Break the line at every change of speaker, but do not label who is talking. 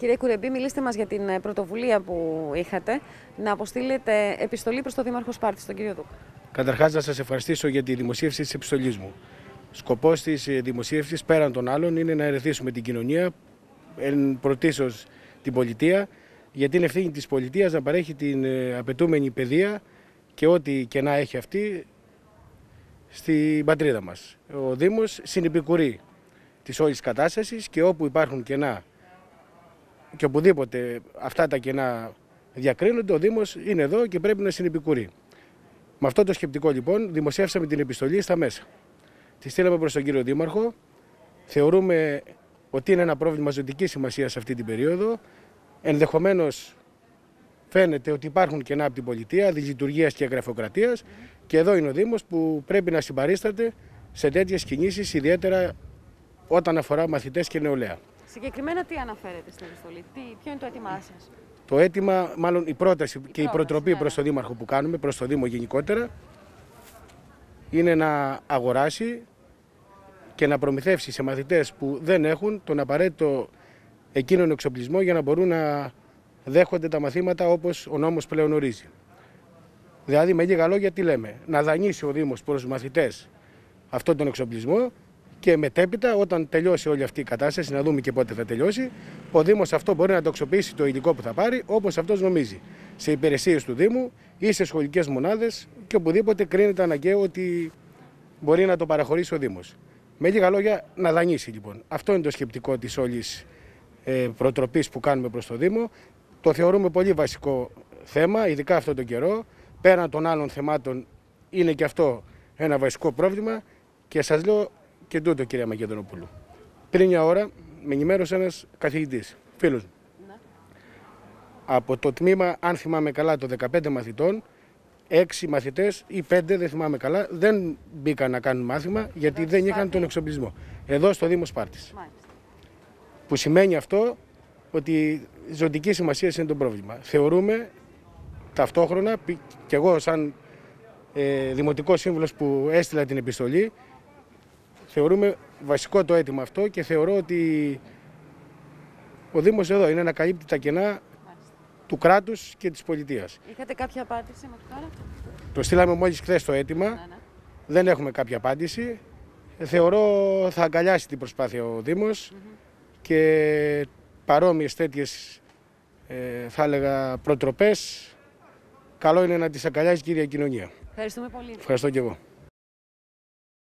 Κύριε Κουρεμπή, μιλήστε μας για την ε, πρωτοβουλία που είχατε να αποστείλετε επιστολή προς τον Δήμαρχο Σπάρτης, τον κύριο Δούκα.
Καταρχάς, να σας ευχαριστήσω για τη δημοσίευση της επιστολής μου. Σκοπός της δημοσίευσης, πέραν των άλλων, είναι να ερεθίσουμε την κοινωνία, εν πρωτίστως την πολιτεία, γιατί είναι ευθύνη της πολιτείας να παρέχει την ε, απαιτούμενη παιδεία και ό,τι και να έχει αυτή στην πατρίδα μας. Ο Δήμος συνεπικουρεί τη όλη κατάσταση και όπου υπάρχουν κενά και οπουδήποτε αυτά τα κενά διακρίνονται, ο Δήμος είναι εδώ και πρέπει να συνεπικουρεί. Με αυτό το σκεπτικό λοιπόν δημοσιεύσαμε την επιστολή στα μέσα. Τη στείλαμε προς τον κύριο Δήμαρχο. Θεωρούμε ότι είναι ένα πρόβλημα ζωτικής σημασίας σε αυτή την περίοδο. Ενδεχομένως φαίνεται ότι υπάρχουν κενά από την πολιτεία, δυσλειτουργίας και γραφειοκρατίας. Και εδώ είναι ο Δήμος που πρέπει να συμπαρίσταται σε τέτοιες κινήσεις, ιδιαίτερα όταν αφορά μαθητές και νεολαία.
Συγκεκριμένα τι αναφέρετε στην επιστολή, τι, ποιο είναι το έτοιμά σας;
Το αίτημα, μάλλον η πρόταση και η προτροπή
ναι,
προς τον Δήμαρχο που κάνουμε, προς τον Δήμο γενικότερα, είναι να αγοράσει και να προμηθεύσει σε μαθητές που δεν έχουν τον απαραίτητο εκείνον εξοπλισμό για να μπορούν να δέχονται τα μαθήματα όπως ο νόμος πλέον ορίζει. Δηλαδή με λίγα λόγια τι λέμε, να δανείσει ο Δήμος προς τους μαθητές αυτόν τον εξοπλισμό και μετέπειτα, όταν τελειώσει όλη αυτή η κατάσταση, να δούμε και πότε θα τελειώσει, ο Δήμος αυτό μπορεί να το αξιοποιήσει το υλικό που θα πάρει όπως αυτός νομίζει. Σε υπηρεσίες του Δήμου ή σε σχολικές μονάδες και οπουδήποτε κρίνεται αναγκαίο ότι μπορεί να το παραχωρήσει ο Δήμος. Με λίγα λόγια, να δανείσει λοιπόν. Αυτό είναι το σκεπτικό της όλης ε, προτροπής που κάνουμε προς το Δήμο. Το θεωρούμε πολύ βασικό θέμα, ειδικά αυτό τον καιρό. Πέραν των άλλων θεμάτων, είναι και αυτό ένα βασικό πρόβλημα. Και σας λέω και τούτο, κυρία Μακεδονοπούλου. Πριν μια ώρα με ενημέρωσε ένας καθηγητής, φίλος μου. Ναι. Από το τμήμα, αν θυμάμαι καλά, των 15 μαθητών, 6 μαθητές ή 5, δεν θυμάμαι καλά, δεν μπήκαν να κάνουν μάθημα γιατί δεν είχαν τον εξοπλισμό. Εδώ στο Δήμο Σπάρτης. Που σημαίνει αυτό ότι ζωτική σημασία είναι το πρόβλημα. Θεωρούμε ταυτόχρονα, και εγώ σαν ε, δημοτικός σύμβουλος που έστειλα την επιστολή, Θεωρούμε βασικό το αίτημα αυτό και θεωρώ ότι ο Δήμος εδώ είναι να καλύπτει τα κενά του κράτους και της πολιτείας.
Είχατε κάποια απάντηση μέχρι τώρα;
Το στείλαμε μόλις χθες το αίτημα. Ναι, ναι. Δεν έχουμε κάποια απάντηση. Θεωρώ θα αγκαλιάσει την προσπάθεια ο Δήμος και παρόμοιες τέτοιες ε, θα έλεγα προτροπές καλό είναι να τις αγκαλιάσει η κυρία κοινωνία.
Ευχαριστούμε πολύ.
Ευχαριστώ και εγώ.